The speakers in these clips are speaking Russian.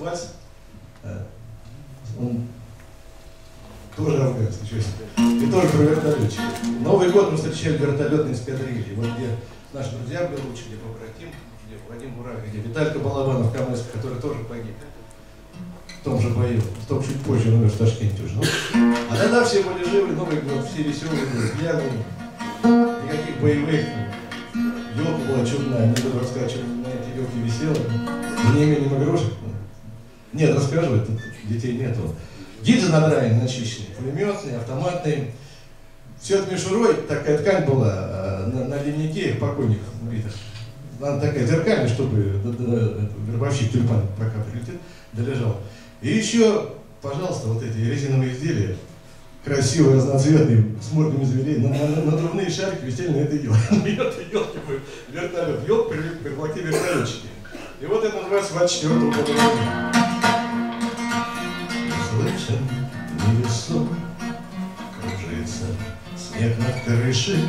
вальс, э, он тоже себе. И тоже про вертолетчик. Новый год мы встречали вертолетные эскадрильи. Вот где наши друзья были лучше, где побратим, где Вадим Бурак, где Виталька Балабанов, Камыск, который тоже погиб. В том же бою, в том чуть позже, умер в Ташкенте уже. Ну, а тогда все были живы, Новый год, все веселые пьяные, никаких боевых. Елка была чудная, не буду рассказывать, что на этой елке висела. Не имеем игрушек. Нет, расскажу, тут детей нету. Гильзы надраены, начищены, пулеметные, автоматные. Все это мишурой, такая ткань была э, на, на линейке покойников убитых. Она такая зеркальная, чтобы вербовщик тюльпан пока прилетит, долежал. И еще, пожалуйста, вот эти резиновые изделия, красивые, разноцветные, с мордами зверей, на, на, надрывные шарики висели на этой елке. На этой елке вертолет. Елка привлекли вертолетчики. И вот это называется 24 года крышей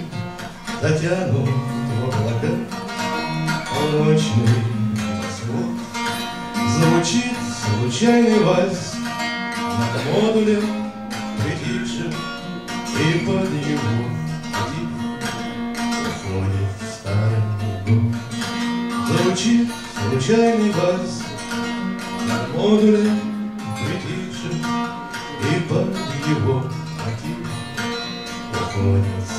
Затянут в облака. Полночный восход Звучит случайный вальс Над модулем притихшим И под его Уходит старый год Звучит случайный вальс Над модулем его мотив уходит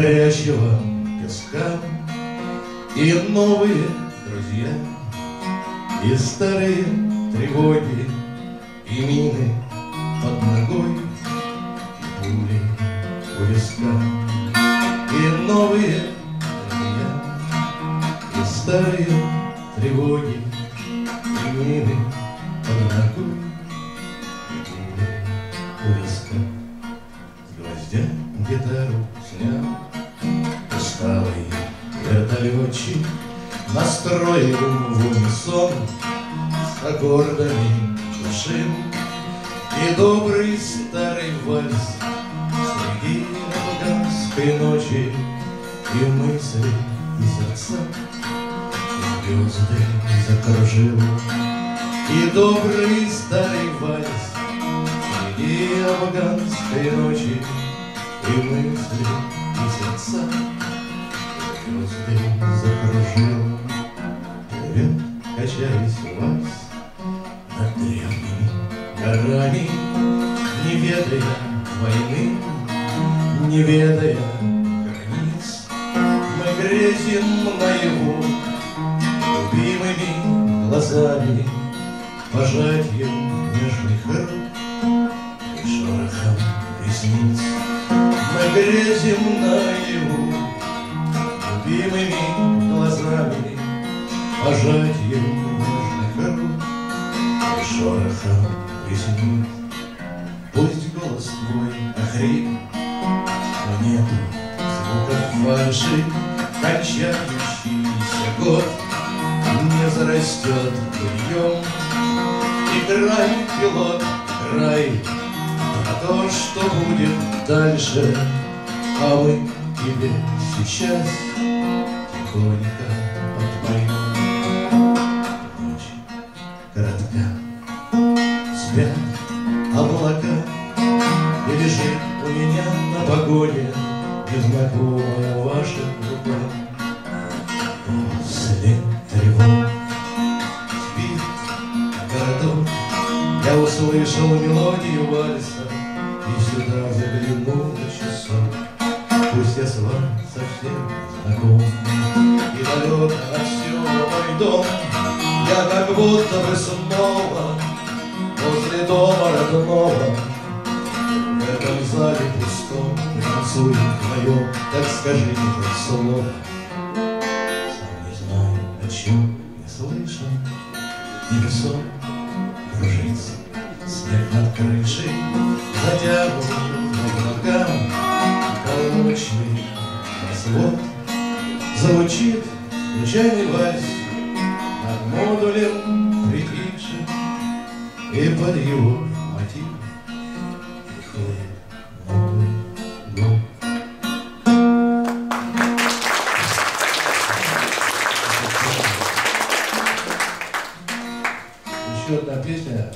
горячего песка и новые друзья, и старые тревоги, и мины под ногой, и пули у виска и новые друзья, и старые тревоги, и мины под ногой, и пули у виска. Гитару снял усталый вертолетчик, настроил в унисон с аккордами машин, и добрый старый вальс среди афганской ночи И мысли, и сердца, звезды закружил. И добрый старый вальс Среди афганской ночи И мысли, и сердца, звезды закружил. Плывет, качаясь вальс Над древними горами Не ведая войны не ведая границ, Мы грезим наяву любимыми глазами, Пожатием нежных рук ресниц. Мы грезим наяву любимыми глазами, Пожатием нежных рук и шорохом ресниц. Пусть голос твой охрип нету звуков фальши, Кончающийся год не зарастет бельем. Играй, пилот, играй, а то, что будет дальше, А мы тебе сейчас тихонько подпоем. Ночь коротка, спят облака, И лежит у меня на погоне Незнакомая ваша рука След тревог Спит городок. Я услышал мелодию вальса И сюда заглянул на часок Пусть я с вами совсем знаком. И далеко отсюда мой дом. Я как будто бы снова Возле дома родного. Этом зале пустом Мы танцуем вдвоем, так скажи мне слово Сам не знаю, о чем не слышен Небесом кружится швот Звучит случайный вальс Над модулем притихшим. И под его мотив Еще одна песня.